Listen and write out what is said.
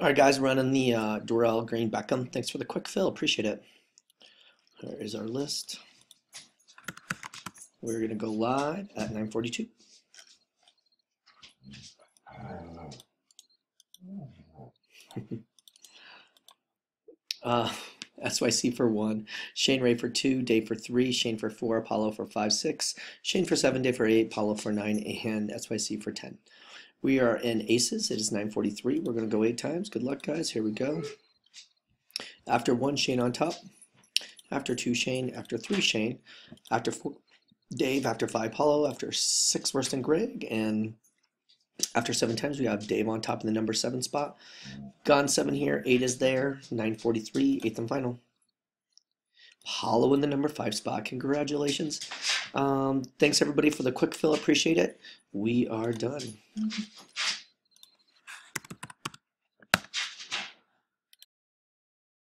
All right, guys, running the uh, Dorial Green Beckham. Thanks for the quick fill. Appreciate it. Here is our list. We're going to go live at 942. uh, SYC for one, Shane Ray for two, Dave for three, Shane for four, Apollo for five, six, Shane for seven, Dave for eight, Apollo for nine, and SYC for 10. We are in aces. It is 943. We're going to go eight times. Good luck, guys. Here we go. After one, Shane on top. After two, Shane. After three, Shane. After four, Dave. After five, Apollo. After six, and Greg. And after seven times, we have Dave on top in the number seven spot. Gone seven here. Eight is there. 943. Eighth and final. Apollo in the number five spot. Congratulations. Um, thanks everybody for the quick fill. Appreciate it. We are done.